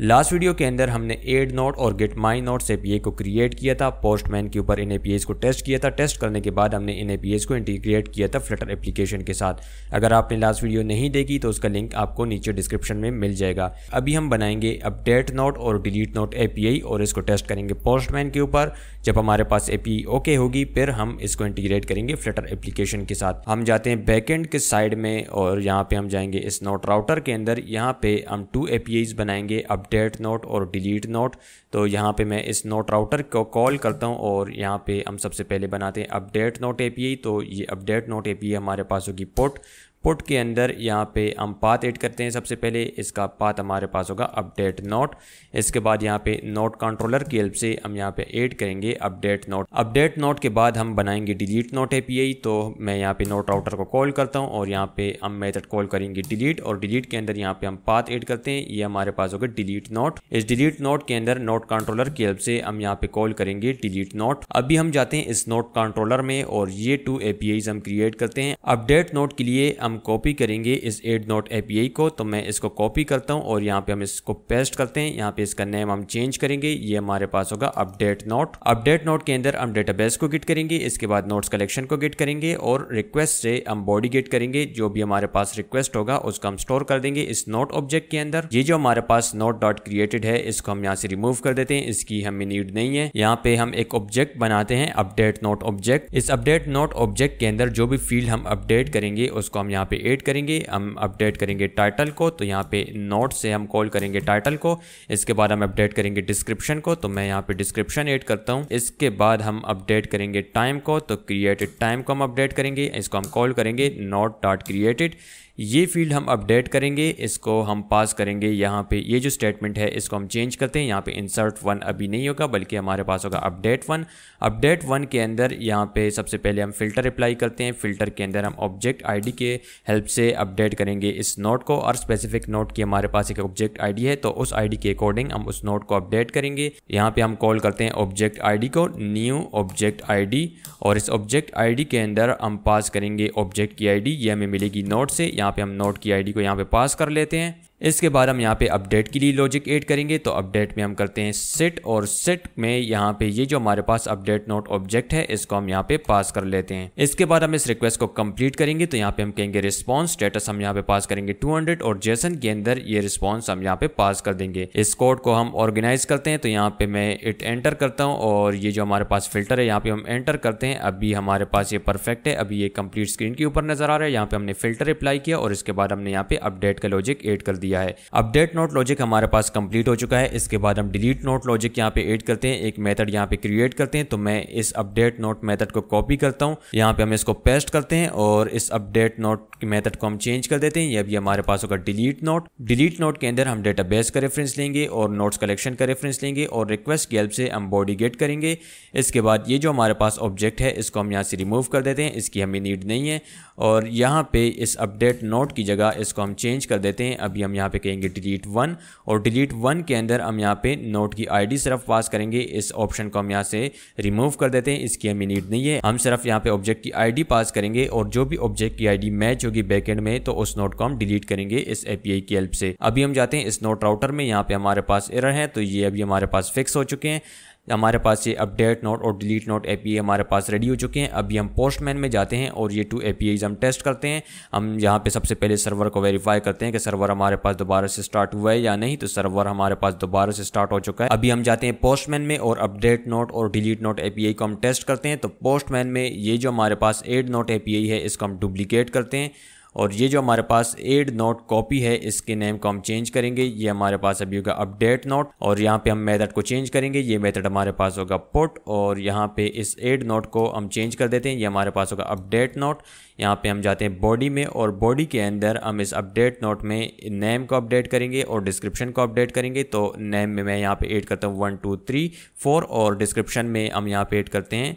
Last video के अंदर हमने एड नोट और गेट माई नोट से एपीआई को क्रिएट किया था पोस्टमैन के ऊपर इन एपीआईज को टेस्ट किया था। टेस्ट करने के बाद हमने इन एपीआईज को इंटीग्रेट किया था फ्लटर एप्लीकेशन के साथ। अगर आपने लास्ट वीडियो नहीं देखी तो उसका लिंक आपको नीचे डिस्क्रिप्शन में मिल जाएगा। अभी हम बनाएँगे अपडेट नोट और डिलीट नोट ए और इसको टेस्ट करेंगे पोस्टमैन के ऊपर। जब हमारे पास एपी ओके होगी, फिर हम इसको इंटीग्रेट करेंगे फ्लटर एप्लीकेशन के साथ। हम जाते हैं बैकेंड के साइड में और यहाँ पे हम जाएँगे इस नोट राउटर के अंदर। यहाँ पे हम टू ए बनाएँगे। अपडेट नोट और डिलीट नोट तो यहाँ पे मैं इस नोट राउटर को कॉल करता हूँ और यहाँ पे हम सबसे पहले बनाते हैं अपडेट नोट एपीआई तो ये अपडेट नोट एपीआई हमारे पास होगी पुट पुट के अंदर यहाँ पे हम पाथ ऐड करते हैं। सबसे पहले इसका पाथ हमारे पास होगा अपडेट नोट। इसके बाद यहाँ पे नोट कंट्रोलर की हेल्प से हम यहाँ पे ऐड करेंगे अपडेट नोट। अपडेट नोट के बाद हम बनाएँगे डिलीट नोट एपीआई तो मैं यहाँ पे नोट राउटर को कॉल करता हूँ और यहाँ पे हम मेथड कॉल करेंगे डिलीट और डिलीट के अंदर यहाँ पे हम पाथ ऐड करते हैं। ये हमारे पास होगा डिलीट नोट। इस डिलीट नोट के अंदर नोट कंट्रोलर की हेल्प से हम यहाँ पे कॉल करेंगे डिलीट नोट। अभी हम जाते हैं इस नोट कंट्रोलर में और ये टू एपीआईज हम क्रिएट करते हैं। अपडेट नोट के लिए हम हम कॉपी करेंगे इस एड नोट ए को तो मैं इसको कॉपी करता हूँ और यहाँ पे हम इसको पेस्ट करते हैं। यहाँ पे इसका नेम हम चेंज करेंगे। ये हमारे पास होगा अपडेट नोट अपडेट नोट के अंदर हम डेटाबेस को गिट करेंगे। इसके बाद नोट्स कलेक्शन को गिट करेंगे और रिक्वेस्ट से हम बॉडी गेट करेंगे। जो भी हमारे पास रिक्वेस्ट होगा, उसको हम स्टोर कर देंगे इस नोट ऑब्जेक्ट के अंदर। ये जो हमारे पास नोट डॉट क्रिएटेड है, इसको हम यहाँ से रिमूव कर देते हैं। इसकी हमें नीड नहीं है। यहाँ पे हम एक ऑब्जेक्ट बनाते हैं अपडेट नोट ऑब्जेक्ट इस अपडेट नोट ऑब्जेक्ट के अंदर जो भी फ़ील्ड हम अपडेट करेंगे, उसको हम यहाँ पे ऐड करेंगे, हम अपडेट करेंगे टाइटल को तो यहाँ पे नोट से हम कॉल करेंगे टाइटल को। इसके बाद हम अपडेट करेंगे डिस्क्रिप्शन को तो मैं यहाँ पे डिस्क्रिप्शन ऐड करता हूँ। इसके बाद हम अपडेट करेंगे टाइम को तो क्रिएटेड टाइम को हम अपडेट करेंगे। इसको हम कॉल करेंगे नोट डॉट क्रिएटेड ये फ़ील्ड हम अपडेट करेंगे, इसको हम पास करेंगे। यहाँ पे ये जो स्टेटमेंट है, इसको हम चेंज करते हैं। यहाँ पे इंसर्ट वन अभी नहीं होगा, बल्कि हमारे पास होगा अपडेट वन अपडेट वन के अंदर यहाँ पे सबसे पहले हम फ़िल्टर अप्लाई करते हैं। फ़िल्टर के अंदर हम ऑब्जेक्ट आईडी के हेल्प से अपडेट करेंगे इस नोट को, और स्पेसिफिक नोट की हमारे पास एक ऑब्जेक्ट आईडी है तो उस आईडी के अकॉर्डिंग हम उस नोट को अपडेट करेंगे। यहाँ पे हम कॉल करते हैं ऑब्जेक्ट आईडी को न्यू ऑब्जेक्ट आईडी और इस ऑब्जेक्ट आईडी के अंदर हम पास करेंगे ऑब्जेक्ट की आई ये हमें मिलेगी नोट से यहाँ पे हम नोट की आईडी को यहाँ पे पास कर लेते हैं। इसके बाद हम यहाँ पे अपडेट के लिए लॉजिक ऐड करेंगे तो अपडेट में हम करते हैं सेट और सेट में यहाँ पे ये जो हमारे पास अपडेट नोट ऑब्जेक्ट है इसको हम यहाँ पे पास कर लेते हैं इसके बाद हम इस रिक्वेस्ट को कंप्लीट करेंगे तो यहाँ पे हम कहेंगे रिस्पॉन्स स्टेटस हम यहाँ पे पास करेंगे 200 और जेसन के अंदर ये रिस्पॉन्स हम यहाँ पे पास कर देंगे इस कोड को हम ऑर्गेनाइज करते हैं तो यहाँ पे मैं इट एंटर करता हूँ और ये जो हमारे पास फ़िल्टर है यहाँ पे हम एंटर करते हैं अभी हमारे पास ये परफेक्ट है अभी ये कंप्लीट स्क्रीन के ऊपर नज़र आ रहा है यहाँ पे हमने फ़िल्टर अप्लाई किया और इसके बाद हमने यहाँ पे अपडेट का लॉजिक एड कर दिया है। अपडेट नोट लॉजिक हमारे पास कंप्लीट हो चुका है। इसके बाद हम डिलीट नोट लॉजिक यहाँ पे ऐड करते हैं। एक मेथड यहाँ पे क्रिएट करते हैं। तो मैं इस अपडेट नोट मेथड को कॉपी करता हूँ। यहाँ पे हम इसको पेस्ट करते हैं और इस अपडेट नोट मेथड को हम चेंज कर देते हैं। ये अभी हमारे पास होगा डिलीट नोट डिलीट नोट के अंदर हम डेटाबेस का रेफरेंस लेंगे और नोट्स कलेक्शन का रेफरेंस लेंगे और रिक्वेस्ट की हेल्प से हम बॉडी गेट करेंगे। इसके बाद ये जो हमारे पास ऑब्जेक्ट है, इसको हम यहाँ से रिमूव कर देते हैं। इसकी हमें नीड नहीं है। और यहाँ पे इस अपडेट नोट की जगह इसको हम चेंज कर देते हैं। अभी हम यहाँ पे कहेंगे डिलीट वन और डिलीट वन के अंदर हम यहाँ पे नोट की आईडी सिर्फ़ पास करेंगे। इस ऑप्शन को हम यहाँ से रिमूव कर देते हैं। इसकी हमें नीड नहीं है। हम सिर्फ़ यहाँ पे ऑब्जेक्ट की आईडी पास करेंगे और जो भी ऑब्जेक्ट की आईडी मैच होगी बैकेंड में तो उस नोट को हम डिलीट करेंगे इस एपीआई की हेल्प से। अभी हम जाते हैं इस नोट राउटर में। यहाँ पे हमारे पास एरर है तो ये अभी हमारे पास फिक्स हो चुके हैं। हमारे पास ये अपडेट नोट और डिलीट नोट एपीआई हमारे पास रेडी हो चुके हैं। अभी हम पोस्टमैन में जाते हैं और ये टू ए हम टेस्ट करते हैं। हम यहाँ पे सबसे पहले सर्वर को वेरीफाई करते हैं कि सर्वर हमारे पास दोबारा से स्टार्ट हुआ है या नहीं। तो सर्वर हमारे पास दोबारा से स्टार्ट हो चुका है। अभी हम जाते हैं पोस्टमैन में और अपडेट नोट और डिलीट नोट एपीआई को हम टेस्ट करते हैं। तो पोस्टमैन में ये जो हमारे पास एड नोट एपीआई है, इसको हम डुप्लीकेट करते हैं। और ये जो हमारे पास एड नोट कॉपी है, इसके नेम को हम चेंज करेंगे। ये हमारे पास अभी होगा अपडेट नोट और यहाँ पे हम मेथड को चेंज करेंगे। ये मेथड हमारे पास होगा पुट और यहाँ पे इस एड नोट को हम चेंज कर देते हैं। ये हमारे पास होगा अपडेट नोट यहाँ पे हम जाते हैं बॉडी में और बॉडी के अंदर हम इस अपडेट नोट में नेम को अपडेट करेंगे और डिस्क्रिप्शन को अपडेट करेंगे। तो नेम में मैं यहाँ पे ऐड करता हूँ वन टू थ्री फोर और डिस्क्रिप्शन में हम यहाँ पे ऐड करते हैं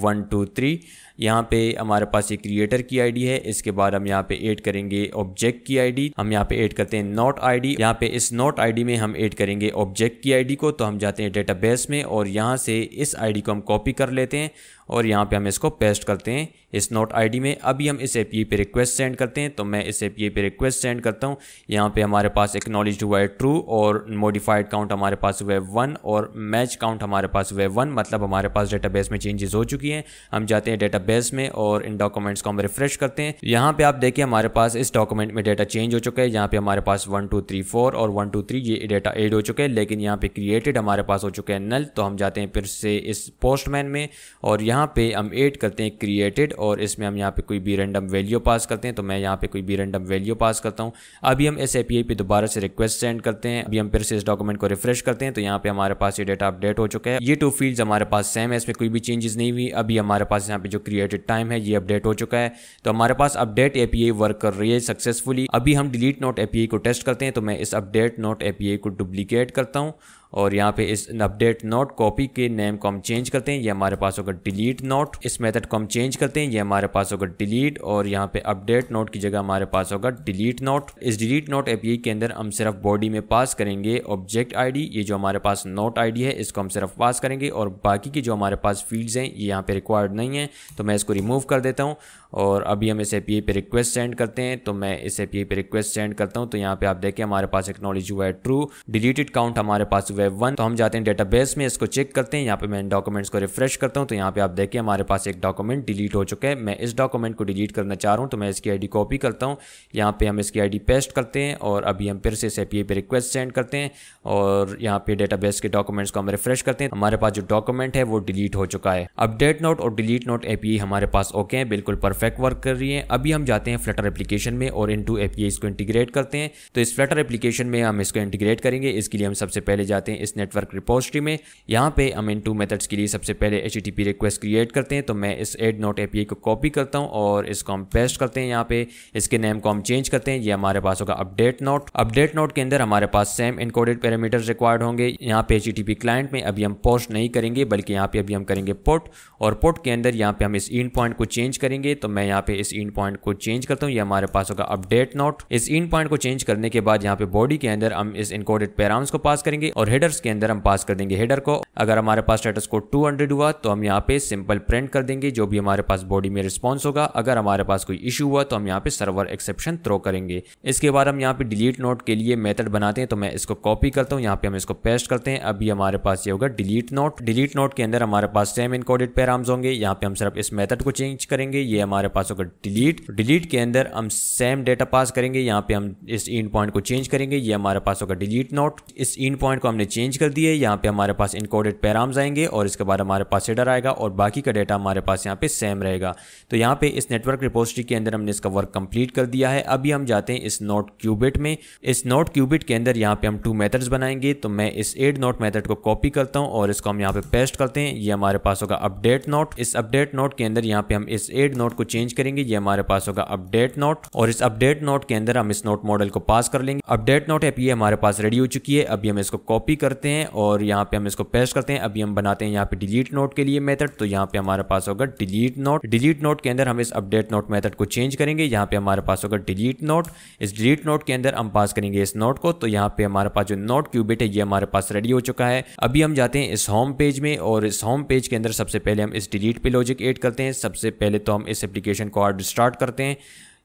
वन टू थ्री यहाँ पे हमारे पास ये क्रिएटर की आईडी है, इसके बाद हम यहाँ पे ऐड करेंगे ऑब्जेक्ट की आईडी हम यहाँ पे ऐड करते हैं नोट आईडी यहाँ पे इस नोट आईडी में हम ऐड करेंगे ऑब्जेक्ट की आईडी को तो हम जाते हैं डेटाबेस में और यहाँ से इस आईडी को हम कॉपी कर लेते हैं। और यहाँ पे हम इसको पेस्ट करते हैं। इस नोट आईडी में अभी हम इस ए पे रिक्वेस्ट सेंड करते हैं तो मैं इस ए पे रिक्वेस्ट सेंड करता हूँ। यहाँ पे हमारे पास एक्नॉलेज हुआ है ट्रू और मॉडिफाइड काउंट हमारे पास हुआ है वन और मैच काउंट हमारे पास हुआ है वन मतलब हमारे पास डेटाबेस में चेंजेस हो चुकी हैं। हम जाते हैं डेटाबेस में और इन डॉक्यूमेंट्स को हम रिफ्रेश करते हैं। यहाँ पे आप देखिए हमारे पास इस डॉक्यूमेंट में डेटा चेंज हो चुका है। यहाँ पे हमारे पास वन टू थ्री फोर और वन टू थ्री ये डेटा एड हो चुके हैं, लेकिन यहाँ पे क्रिएटेड हमारे पास हो चुके हैं नल तो हम जाते हैं फिर से इस पोस्टमैन में और यहाँ पे हम एड करते हैं क्रिएटेड और इसमें हम यहाँ पे कोई भी रेंडम वैल्यू पास करते हैं तो मैं यहाँ पे कोई भी रेंडम वैल्यू पास करता हूँ। अभी हम इस एपीआई पे दोबारा से रिक्वेस्ट सेंड करते हैं। अभी हम फिर से इस डॉक्यूमेंट को रिफ्रेश करते हैं तो यहाँ पे हमारे पास ये डेटा अपडेट हो चुका है। ये टू फ़ील्ड हमारे पास सेम है, इसमें कोई भी चेंजेस नहीं हुई। अभी हमारे पास यहाँ पे जो क्रिएटेड टाइम है, ये अपडेट हो चुका है। तो हमारे पास अपडेट एपीआई वर्क कर रही है सक्सेसफुली अभी हम डिलीट नोट एपीआई को टेस्ट करते हैं तो मैं इस अपडेट नोट एपीआई को डुप्लीकेट करता हूँ। और यहाँ पे इस अपडेट नोट कॉपी के नेम को हम चेंज करते हैं, ये हमारे पास होगा डिलीट नोट इस मेथड को हम चेंज करते हैं, ये हमारे पास होगा डिलीट और यहाँ पे अपडेट नोट की जगह हमारे पास होगा डिलीट नोट इस डिलीट नोट एपीआई के अंदर हम सिर्फ़ बॉडी में पास करेंगे ऑब्जेक्ट आईडी ये जो हमारे पास नोट आईडी है, इसको हम सिर्फ़ पास करेंगे और बाकी की जो हमारे पास फील्ड्स हैं, ये यहाँ पे रिक्वायर्ड नहीं है तो मैं इसको रिमूव कर देता हूँ और अभी हम इस ए पे रिक्वेस्ट सेंड करते हैं तो मैं इस ए पे रिक्वेस्ट सेंड करता हूँ तो यहाँ पे आप देखें हमारे पास एक्नॉलेज हुआ है ट्रू डिलीटेड काउंट हमारे पास है वन तो हम जाते हैं डेटाबेस में, इसको चेक करते हैं। यहाँ पे मैं इन डॉक्यूमेंट्स को रिफ्रेश करता हूँ तो यहाँ पे आप देखें हमारे पास एक डॉक्यूमेंट डिलीट हो चुका है। मैं इस डॉक्यूमेंट को डिलीट करना चाह रहा हूँ तो मैं इसकी आईडी कॉपी करता हूँ। यहाँ पे हम इसकी आईडी पेस्ट करते हैं और अभी हम फिर से इस ए पे रिक्वेस्ट सेंड करते हैं और यहाँ पे डेटाबेस के डॉक्यूमेंट्स को हम रिफ्रेश करते हैं। हमारे पास जो डॉक्यूमेंट है, वो डिलीट हो चुका है। अपडेट नोट और डिलीट नोट ए हमारे पास ओके हैं, बिल्कुल परफेक्ट वर्क कर रही है। अभी हम जाते हैं फ्लटर एप्लीकेशन में और इन टू इसको इंटीग्रेट करते हैं। तो इस फ्लटर एप्लीकेशन में हम इसको इंटीग्रेट करेंगे। इसके लिए हम सबसे पहले जाते हैं इस नेटवर्क रिपोजिटरी में। यहाँ पे हम इन टू मेथड्स के लिए सबसे पहले एचटीटीपी रिक्वेस्ट क्रिएट करते हैं तो मैं इस एड नोट ए को कॉपी करता हूँ और इसको हम पेस्ट करते हैं यहाँ पे। इसके नेम को हम चेंज करते हैं, ये हमारे पास होगा अपडेट नोट अपडेट नोट के अंदर हमारे पास सेम इनकोडेड पैरामीटर्स रिक्वायर्ड होंगे। यहाँ पे एच क्लाइंट में अभी हम पोस्ट नहीं करेंगे, बल्कि यहाँ पे अभी हम करेंगे पोट और पोट के अंदर यहाँ पे हम इस इन पॉइंट को चेंज करेंगे तो मैं यहाँ पे इस इन पॉइंट को चेंज करता हूँ, ये हमारे पास होगा अपडेट नोट इस इन पॉइंट को चेंज करने के बाद यहाँ पे बॉडी के अंदर हम इस इनकोडेड पैराम्स को पास करेंगे और हेडर्स के अंदर हम पास कर देंगे हेडर को। अगर हमारे पास स्टेटस को 200 हुआ तो हम यहाँ पे सिंपल प्रिंट कर देंगे, जो भी हमारे पास बॉडी में रिस्पॉन्स होगा। अगर हमारे पास कोई इशू हुआ तो हम यहाँ पे सर्वर एक्सेप्शन थ्रो करेंगे। इसके बाद हम यहाँ पे डिलीट नोट के लिए मेथड बनाते हैं तो मैं इसको कॉपी करता हूँ। यहाँ पे हम इसको पेस्ट करते हैं। अभी हमारे पास ये होगा डिलीट नोट डिलीट नोट के अंदर हमारे पास सेम इनकोडेड पैराम्स होंगे। यहाँ पे हम सिर्फ़ इस मेथड को चेंज करेंगे। ये हमारे पास होगा डिलीट डिलीट के अंदर हम सेम डेटा पास करेंगे। यहाँ पे हम इस इन पॉइंट को चेंज करेंगे। ये हमारे पास होगा डिलीट नोट इस इन पॉइंट को हमने चेंज कर दिया यहाँ पे हमारे पास इनकोडेड पैराम्स आएँगे और इसके बाद हमारे पास हेडर आएगा और बाकी का डेटा हमारे पास यहाँ पे सेम रहेगा। तो यहाँ पे इस नेटवर्क रिपोजिटरी के अंदर हमने इसका वर्क कंप्लीट कर दिया है। अभी हम जाते हैं इस नोट क्यूबिट में। इस नोट क्यूबिट के अंदर यहाँ पे हम टू मेथड्स बनाएँगे। तो मैं इस एड नोट मेथड को कॉपी करता हूँ और इसको हम यहाँ पे पेस्ट करते हैं। ये हमारे पास होगा अपडेट नोट इस अपडेट नोट के अंदर यहाँ पे हम इस एड नोट को चेंज करेंगे। ये हमारे पास होगा अपडेट नोट और इस अपडेट नोट के अंदर हम इस नोट मॉडल को पास कर लेंगे। अपडेट नोट एपी हमारे पास रेडी हो चुकी है। अभी हम इसको कॉपी करते हैं और यहाँ पे हम इसको पेस्ट करते हैं। अभी हम बनाते हैं यहाँ पे डिलीट नोट के लिए मेथड तो यहाँ पे हमारे पास होगा डिलीट नोट डिलीट नोट के अंदर हम इस अपडेट नोट मेथड को चेंज करेंगे। यहाँ पे हमारे पास होगा डिलीट नोट इस डिलीट नोट के अंदर हम पास करेंगे इस नोट को। तो यहाँ पे हमारे पास जो नोट क्यूबिट है, ये हमारे पास रेडी हो चुका है। अभी हम जाते हैं इस होम पेज में और इस होम पेज के अंदर सबसे पहले हम इस डिलीट पे लॉजिक एड करते हैं। सबसे पहले तो हम इस एप्लीकेशन को स्टार्ट करते हैं।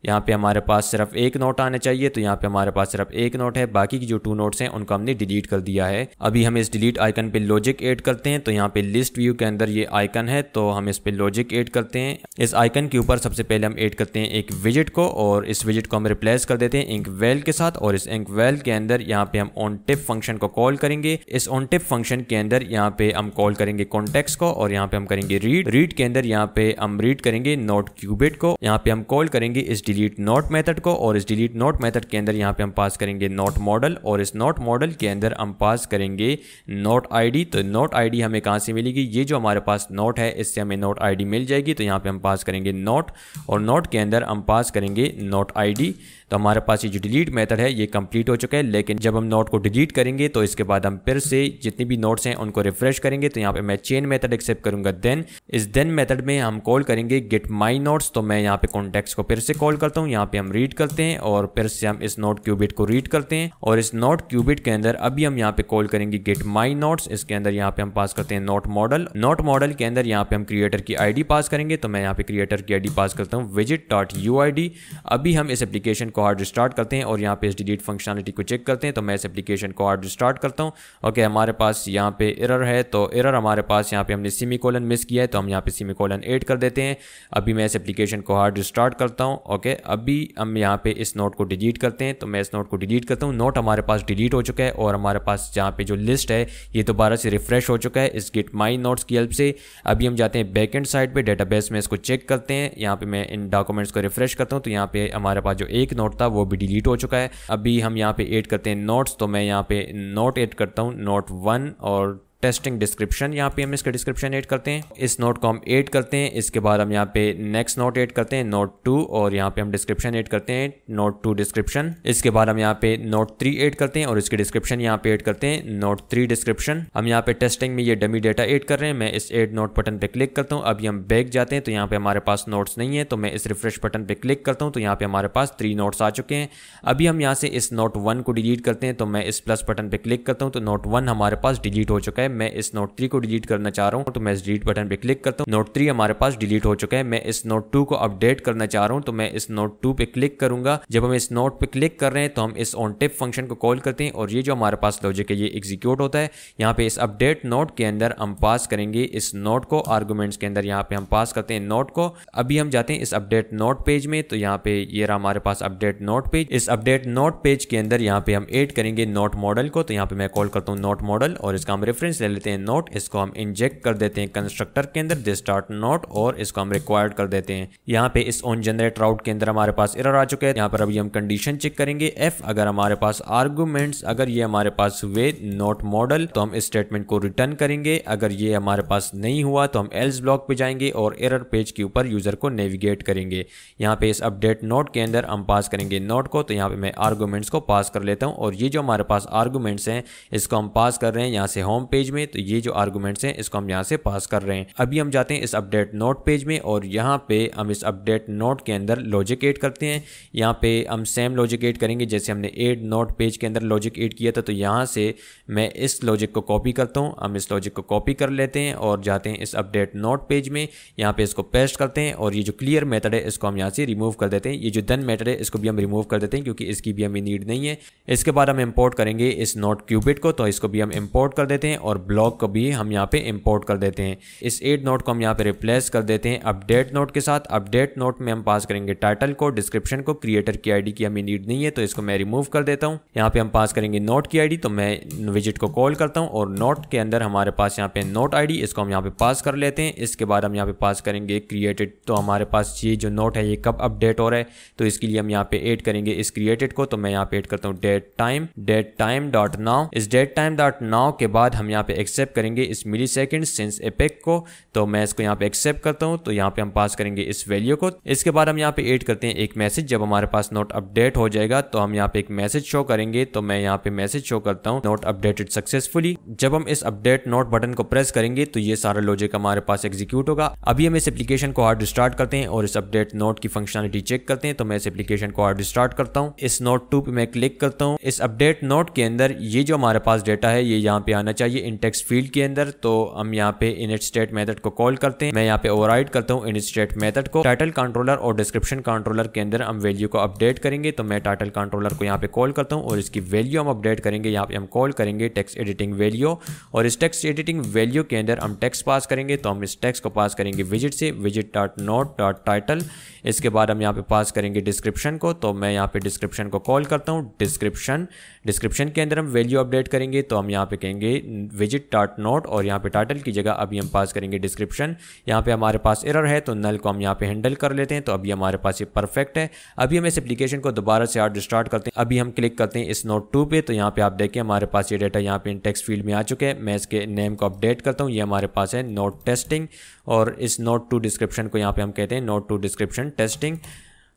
यहाँ पे हमारे पास सिर्फ़ एक नोट आने चाहिए तो यहाँ पे हमारे पास सिर्फ़ एक नोट है। बाकी की जो टू नोट्स हैं, उनको हमने डिलीट कर दिया है। अभी हम इस डिलीट आइकन पे लॉजिक ऐड करते हैं तो यहाँ पे लिस्ट व्यू के अंदर ये आइकन है तो हम इस पे लॉजिक ऐड करते हैं। इस आइकन के ऊपर सबसे पहले हम ऐड करते हैं एक विज़िट को, और इस विज़िट को हम रिप्लेस कर देते हैं इंक वेल के साथ, और इस इंक वेल के अंदर यहाँ पे हम ऑन टिप फ़ंक्शन को कॉल करेंगे। इस ऑन टिप फ़ंक्शन के अंदर यहाँ पे हम कॉल करेंगे कॉन्टेक्ट को, और यहाँ पे हम करेंगे रीड रीड के अंदर यहाँ पे हम रीड करेंगे नोट क्यूबिट को। यहाँ पे हम कॉल करेंगे इस डिलीट नॉट मेथड को और इस डिलीट नॉट मेथड के अंदर यहाँ पे हम पास करेंगे नॉट मॉडल और इस नॉट मॉडल के अंदर हम पास करेंगे नॉट आईडी तो नॉट आईडी हमें कहाँ से मिलेगी? ये जो हमारे पास नॉट है, इससे हमें नॉट आईडी मिल जाएगी। तो यहाँ पे हम पास करेंगे नॉट और नॉट के अंदर हम पास करेंगे नॉट आईडी तो हमारे पास ये जो डिलीट मेथड है, ये कंप्लीट हो चुका है। लेकिन जब हम नोट को डिलीट करेंगे तो इसके बाद हम फिर से जितनी भी नोट्स हैं, उनको रिफ्रेश करेंगे। तो यहाँ पे मैं चेन मेथड एक्सेप्ट करूँगा देन इस देन मेथड में हम कॉल करेंगे गेट माई नोट्स तो मैं यहाँ पे कॉन्टेक्ट को फिर से कॉल करता हूँ। यहाँ पे हम रीड करते हैं और फिर से हम इस नोट क्यूबिट को रीड करते हैं। और इस नोट क्यूबिट के अंदर अभी हम यहाँ पे कॉल करेंगे गेट माई नोट्स इसके अंदर यहाँ पे हम पास करते हैं नोट मॉडल नोट मॉडल के अंदर यहाँ पे हम क्रिएटर की आईडी पास करेंगे। तो मैं यहाँ पे क्रिएटर की आईडी पास करता हूँ विज़िट डॉट यूआईडी अभी हम इस एप्लीकेशन को हार्ड स्टार्ट करते हैं और यहाँ पे इस डिलीट फंक्शनलिटी को चेक करते हैं तो मैं इस एप्लीकेशन को हार्ड स्टार्ट करता हूँ। ओके हमारे पास यहाँ पे एरर है तो एरर हमारे पास यहाँ पे हमने सिमी कॉलन मिस किया है तो हम यहाँ पे सिमी कॉलन एड कर देते हैं। अभी मैं इस एप्लीकेशन को हार्ड स्टार्ट करता हूँ ओके अभी हम यहाँ पे इस नोट को डिलीट करते हैं तो मैं इस नोट को डिलीट करता हूँ। नोट हमारे पास डिलीट हो चुका है और हमारे पास यहाँ पे जो लिस्ट है, ये दोबारा से रिफ्रेश हो चुका है इस गिट माई नोट्स की हेल्प से। अभी हम जाते हैं बैक एंड साइड पर डेटाबेस में इसको चेक करते हैं। यहाँ पे मैं इन डॉक्यूमेंट्स को रिफ्रेश करता हूँ तो यहाँ पे हमारे पास जो एक नोट था, वो भी डिलीट हो चुका है। अभी हम यहाँ पे ऐड करते हैं नोट्स तो मैं यहाँ पे नोट ऐड करता हूँ, नोट वन और टेस्टिंग डिस्क्रिप्शन यहाँ पे हम इसका डिस्क्रिप्शन ऐड करते हैं। इस नोट को हम ऐड करते हैं। इसके बाद हम यहाँ पे नेक्स्ट नोट ऐड करते हैं, नोट टू, और यहाँ पे हम डिस्क्रिप्शन ऐड करते हैं, नोट टू डिस्क्रिप्शन। इसके बाद हम यहाँ पे नोट थ्री ऐड करते हैं, और इसके डिस्क्रिप्शन यहाँ पे ऐड करते हैं, नोट थ्री डिस्क्रिप्शन। हम यहाँ पे टेस्टिंग में ये डमी डेटा ऐड कर रहे हैं। मैं इस एड नोट बटन पे क्लिक करता हूँ। अभी हम बैक जाते हैं तो यहाँ पे हमारे पास नोट्स नहीं है तो मैं इस रिफ्रेश बटन पे क्लिक करता हूँ तो यहाँ पे हमारे पास थ्री नोट्स आ चुके हैं। अभी हम यहाँ से इस नोट वन को डिलीट करते हैं तो मैं इस प्लस बटन पे क्लिक करता हूँ तो नोट वन हमारे पास डिलीट हो चुका है। मैं इस नोट थ्री को डिलीट करना चाह रहा हूँ तो मैं इस डिलीट बटन पे क्लिक करता हूँ। नोट थ्री हमारे पास डिलीट हो चुका है। मैं इस नोट टू को अपडेट करना चाह रहा हूँ तो मैं इस नोट टू पे क्लिक करूँगा। जब हम इस नोट पे क्लिक कर रहे हैं तो हम इस ऑन टिप फ़ंक्शन को कॉल करते हैं, और ये जो हमारे पास लॉजिक है, ये एग्जीक्यूट होता है। यहाँ पे इस अपडेट नोट के अंदर हम पास करेंगे इस नोट को आर्गूमेंट्स के अंदर यहाँ पे हम पास करते हैं नोट को। अभी हम जाते हैं इस अपडेट नोट पेज में तो यहाँ पे ये रहा हमारे पास अपडेट नोट पेज इस अपडेट नोट पेज के अंदर यहाँ पे हम एड करेंगे नोट मॉडल को तो यहाँ पे मैं कॉल करता हूँ नोट मॉडल और इसका हम रेफरेंस ले लेते हैं नोट, इसको हम इंजेक्ट कर देते हैं कंस्ट्रक्टर के अंदर दिस स्टार्ट नोट और इसको हम रिक्वायर्ड कर देते हैं। यहाँ पे इस ऑन जनरेट राउट के अंदर हमारे पास एरर आ चुके हैं। यहाँ पर अभी हम कंडीशन चेक करेंगे। एफ़ अगर हमारे पास आर्गूमेंट्स अगर ये हमारे पास हुए नोट मॉडल तो हम इस स्टेटमेंट को रिटर्न करेंगे। अगर ये हमारे पास नहीं हुआ तो हम एल्स ब्लॉक पे जाएँगे और एरर पेज के ऊपर यूज़र को नेविगेट करेंगे। यहाँ पे इस अपडेट नोट के अंदर हम पास करेंगे नोट को तो यहाँ पे मैं आर्गूमेंट्स को पास कर लेता हूँ। और ये जो हमारे पास आर्गूमेंट्स हैं, इसको हम पास कर रहे हैं। यहाँ से होम पेज में तो ये जो आर्गूमेंट्स हैं, इसको हम यहाँ से पास कर रहे हैं। अभी हम जाते हैं इस अपडेट नोट पेज में और यहाँ पे हम इस अपडेट नोट के अंदर लॉजिक एड करते हैं। यहाँ पे हम सेम लॉजिक एड करेंगे, जैसे हमने एड नोट पेज के अंदर लॉजिक एड किया था तो यहाँ से मैं इस लॉजिक को कॉपी करता हूँ। हम इस लॉजिक को कॉपी कर लेते हैं और जाते हैं इस अपडेट नोट पेज में। यहाँ पे इसको पेस्ट करते हैं और ये जो क्लियर मेथड है, इसको हम यहाँ से रिमूव कर देते हैं। ये जो दन मेथड है, इसको भी हम रिमूव कर देते हैं, क्योंकि इसकी भी हमें नीड नहीं है। इसके बाद हम इम्पोर्ट करेंगे इस नोट क्यूबिट को तो इसको भी हम इम्पोर्ट कर देते हैं और ब्लॉक को भी हम यहाँ पे इम्पोर्ट कर देते हैं। इस एड नोट को हम यहाँ पे रिप्लेस कर देते हैं। अपडेट नोट के साथ अपडेट नोट में हम पास करेंगे टाइटल को डिस्क्रिप्शन को क्रिएटर की आईडी की हमें नीड नहीं है तो इसको मैं रिमूव कर देता हूँ। यहाँ पे हम पास करेंगे नोट की आईडी तो मैं विज़िट को कॉल करता हूँ और नोट के अंदर हमारे पास यहाँ पे नोट आईडी इसको हम यहाँ पे पास कर लेते हैं। इसके बाद हम यहाँ पे पास करेंगे क्रिएटेड तो हमारे पास ये जो नोट है, ये कब अपडेट हो रहा है तो इसके लिए हम यहाँ पे एड करेंगे इस क्रिएटेड को तो मैं यहाँ पे एड करता हूँ date time date time dot now इस डेट टाइम डॉट नाउ के बाद हम यहाँ पे एक्सेप्ट करेंगे इस मिली सेकेंड सिंस एपेक को तो मैं इसको यहाँ पे एक्सेप्ट करता हूँ तो यहाँ पे हम पास करेंगे इस वैल्यू को। इसके बाद हम यहाँ पे एड करते हैं एक मैसेज जब हमारे पास नोट अपडेट हो जाएगा तो हम यहाँ पे एक मैसेज शो करेंगे तो मैं यहाँ पे मैसेज शो करता हूँ नोट अपडेटेड सक्सेसफुली जब हम इस अपडेट नोट बटन को प्रेस करेंगे तो ये सारा लॉजिक हमारे पास एग्जीक्यूट होगा। अभी हम इस एप्लीकेशन को हार्ड स्टार्ट करते हैं और इस अपडेट नोट की फंक्शनलिटी चेक करते हैं तो मैं इस एप्लीकेशन को हार्ड स्टार्ट करता हूँ। इस नोट टू पे मैं क्लिक करता हूँ। इस अपडेट नोट के अंदर ये जो हमारे पास डेटा है, ये यहाँ पे आना चाहिए। इन टेक्स्ट फ़ील्ड के अंदर तो हम यहाँ पे इन स्टेट मेथड को कॉल करते हैं। मैं यहाँ पे ओवरराइड करता हूँ इन स्टेट मेथड को। टाइटल कंट्रोलर और डिस्क्रिप्शन कंट्रोलर के अंदर हम वैल्यू को अपडेट करेंगे तो मैं टाइटल कंट्रोलर को यहाँ पे कॉल करता हूँ और इसकी वैल्यू हम अपडेट करेंगे। यहाँ पे हम कॉल करेंगे टेक्स्ट एडिटिंग वैल्यू और इस टेक्स्ट एडिटिंग वैल्यू के अंदर हम टेक्स्ट पास करेंगे तो हम इस टेक्स्ट को पास करेंगे विज़िट से विज़िट डॉट नोट डॉट टाइटल इसके बाद हम यहाँ पे पास करेंगे डिस्क्रिप्शन को तो मैं यहाँ पे डिस्क्रिप्शन को कॉल करता हूँ। डिस्क्रिप्शन डिस्क्रिप्शन के अंदर हम वैल्यू अपडेट करेंगे तो हम यहाँ पे कहेंगे विज़िट डॉट नोट और यहाँ पे टाइटल की जगह अभी हम पास करेंगे डिस्क्रिप्शन यहाँ पे हमारे पास एरर है तो नल को हम यहाँ पे हैंडल कर लेते हैं तो अभी हमारे पास ये परफेक्ट है। अभी हम इस एप्लीकेशन को दोबारा से आर्ट स्टार्ट करते हैं। अभी हम क्लिक करते हैं इस नोट टू पे तो यहाँ पे आप देखें हमारे पास ये डेटा यहाँ पे इन टेक्स्ट फ़ील्ड में आ चुके हैं। मैं इसके नेम को अपडेट करता हूँ, ये हमारे पास है नोट टेस्टिंग और इस नोट टू डिस्क्रिप्शन को यहाँ पे हम कहते हैं नोट टू डिस्क्रिप्शन टेस्टिंग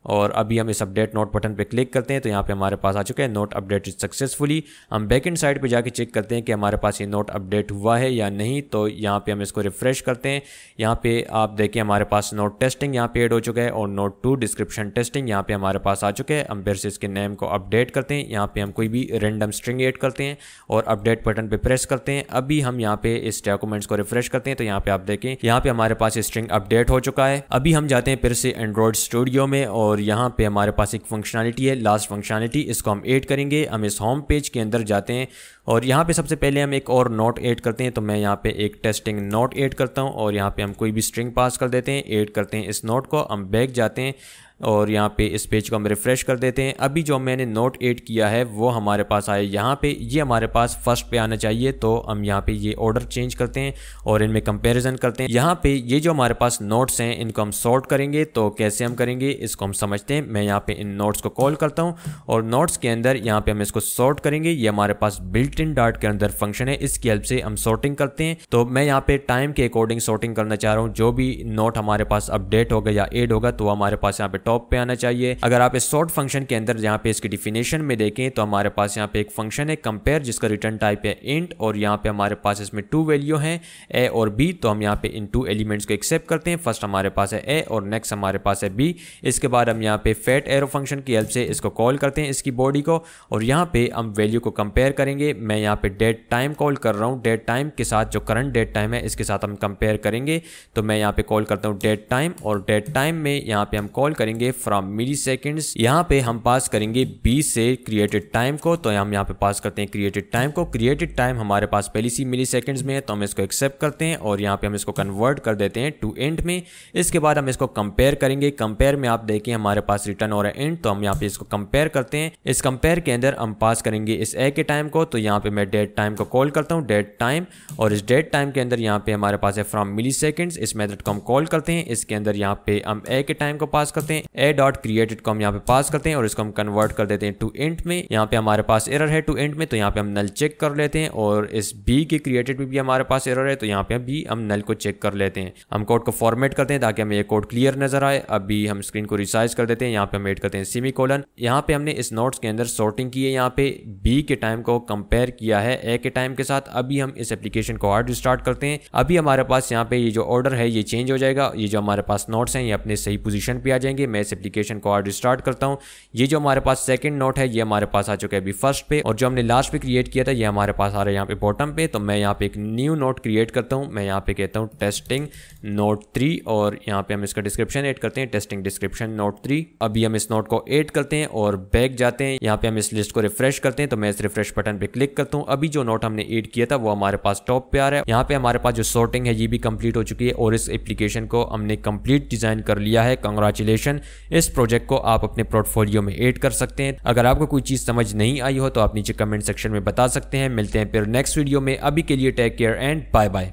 और अभी हम इस अपडेट नोट बटन पे क्लिक करते हैं तो यहाँ पे हमारे पास आ चुका है नोट अपडेट सक्सेसफुली हम बैक एंड साइड पे जाके चेक करते हैं कि हमारे पास ये नोट अपडेट हुआ है या नहीं तो यहाँ पे हम इसको रिफ्रेश करते हैं। यहाँ पे आप देखें हमारे पास नोट टेस्टिंग यहाँ पे एड हो चुका है और नोट टू डिस्क्रिप्शन टेस्टिंग यहाँ पे हमारे पास आ चुके हैं। हम फिर से इसके नेम को अपडेट करते हैं। यहाँ पे हम कोई भी रेंडम स्ट्रिंग एड करते हैं और अपडेट बटन पे प्रेस करते हैं। अभी हम यहाँ पे इस डॉक्यूमेंट्स को रिफ्रेश करते हैं तो यहाँ पे आप देखें, यहाँ पे हमारे पास स्ट्रिंग अपडेट हो चुका है। अभी हम जाते हैं फिर से एंड्रॉइड स्टूडियो में और यहाँ पे हमारे पास एक फंक्शनलिटी है लास्ट फंक्शनलिटी इसको हम ऐड करेंगे, हम इस होम पेज के अंदर जाते हैं और यहाँ पे सबसे पहले हम एक और नोट ऐड करते हैं तो मैं यहाँ पे एक टेस्टिंग नोट ऐड करता हूँ और यहाँ पे हम कोई भी स्ट्रिंग पास कर देते हैं ऐड करते हैं इस नोट को, हम बैक जाते हैं और यहाँ पे इस पेज को हम रिफ़्रेश कर देते हैं। अभी जो मैंने नोट एड किया है, वो हमारे पास आए यहाँ पे। ये हमारे पास फ़र्स्ट पे आना चाहिए तो हम यहाँ पे ये ऑर्डर चेंज करते हैं और इनमें कंपैरिजन करते हैं। यहाँ पे ये जो हमारे पास नोट्स हैं, इनको हम सॉर्ट करेंगे तो कैसे हम करेंगे, इसको हम समझते हैं। मैं यहाँ पे इन नोट्स को कॉल करता हूँ और नोट्स के अंदर यहाँ पे हम इसको सॉर्ट करेंगे। ये हमारे पास बिल्ट इन डाट के अंदर फ़ंक्शन है, इसकी हेल्प से हम सॉर्टिंग करते हैं। तो मैं यहाँ पे टाइम के अकॉर्डिंग सॉर्टिंग करना चाह रहा हूँ। जो भी नोट हमारे पास अपडेट होगा या एड होगा तो हमारे पास यहाँ पे टॉप पे आना चाहिए। अगर आप इस सॉर्ट फ़ंक्शन के अंदर यहाँ पे इसकी डिफिनेशन में देखें तो हमारे पास यहाँ पे एक फ़ंक्शन है कंपेयर जिसका रिटर्न टाइप है इंट और यहाँ पे हमारे पास इसमें टू वैल्यू है ए और बी तो हम यहाँ पे इन टू एलिमेंट्स को एक्सेप्ट करते हैं। फ़र्स्ट हमारे पास है ए और नेक्स्ट हमारे पास है बी इसके बाद हम यहाँ पे फेट एरो फ़ंक्शन की हेल्प से इसको कॉल करते हैं इसकी बॉडी को, और यहाँ पे हम वैल्यू को कंपेयर करेंगे। मैं यहाँ पे डेट टाइम कॉल कर रहा हूँ। डेट टाइम के साथ जो करंट डेट टाइम है, इसके साथ हम कंपेयर करेंगे। तो मैं यहाँ पे कॉल करता हूँ डेट टाइम और डेट टाइम में यहाँ पे हम कॉल करेंगे फ्रॉम मिली सेकेंड्स यहाँ यहाँ पे हम पास करेंगे बी से क्रिएटेड टाइम को. तो हम यहाँ पे पास करते हैं क्रिएटेड टाइम को. क्रिएटेड टाइम हमारे पास पहली सी मिली सेकेंड्स में है तो हम इसको एक्सेप्ट करते हैं और यहाँ पे हम इसको कन्वर्ट कर देते हैं टू एंड में. इसके बाद हम इसको कंपेयर करेंगे. कंपेयर में आप देखें हमारे पास रिटर्न और एंड तो हम यहाँ पे इसको कंपेयर करते हैं. इस कंपेयर के अंदर हम पास करेंगे इस ए के टाइम को. तो यहाँ पे मैं डेट टाइम को कॉल करता हूँ डेट टाइम और इस डेट टाइम के अंदर यहाँ पे हमारे पास है फ्रॉम मिली सेकेंड्स इस मेथड को हम कॉल करते हैं. इसके अंदर यहाँ पे हम ए के टाइम को पास करते हैं. ए डॉट क्रिएटेड को हम यहाँ पे पास करते हैं और इसको हम कन्वर्ट कर देते हैं टू इंट में। यहाँ पे हमारे पास एरर है टू इंट में तो यहाँ पे हम नल चेक कर लेते हैं और इस बी के क्रिएटेड में भी हमारे पास एरर है तो यहाँ पे भी हम नल को चेक कर लेते हैं। हम कोड को फॉर्मेट करते हैं ताकि हमें ये कोड क्लियर नज़र आए। अभी हम स्क्रीन को रिसाइज कर देते हैं, यहाँ पे हम एड करते हैं सीमी कोलन यहाँ पे हमने इस नोट्स के अंदर सॉर्टिंग की है, यहाँ पे बी के टाइम को कंपेयर किया है ए के टाइम के साथ। अभी हम इस एप्लीकेशन को हार्ड स्टार्ट करते हैं। अभी हमारे पास यहाँ पे ये जो ऑर्डर है, ये चेंज हो जाएगा। ये जो हमारे पास नोट्स हैं, ये अपने सही पोजीशन पे आ जाएँगे। मैं इस एप्लीकेशन को हार्ड स्टार्ट करता हूँ। ये जो हमारे पास सेकंड नोट है, ये हमारे पास आ चुका है अभी फ़र्स्ट पे और जो हमने लास्ट पे क्रिएट किया था, ये हमारे पास आ रहा है यहाँ पे बॉटम पे। तो मैं यहाँ पे एक न्यू नोट क्रिएट करता हूँ। मैं यहाँ पे कहता हूँ टेस्टिंग नोट थ्री और यहाँ पे हम इसका डिस्क्रिप्शन एड करते हैं। टेस्टिंग डिस्क्रिप्शन नोट थ्री अभी हम इस नोट को एड करते हैं और बैक जाते हैं। यहाँ पे हम इस लिस्ट को रिफ्रेश करते हैं। तो मैं इस रिफ्रेश बटन पे क्लिक करता हूँ। अभी जो नोट हमने एड किया था, वो हमारे पास टॉप पे आ रहा है। यहाँ पे हमारे पास जो सॉर्टिंग है, ये भी कंप्लीट हो चुकी है और इस एप्लीकेशन को हमने कंप्लीट डिज़ाइन कर लिया है। कंग्रेचुलेशन इस प्रोजेक्ट को आप अपने पोर्टफोलियो में एड कर सकते हैं। अगर आपको कोई चीज़ समझ नहीं आई हो तो आप नीचे कमेंट सेक्शन में बता सकते हैं। मिलते हैं फिर नेक्स्ट वीडियो में। अभी के लिए take care and bye bye.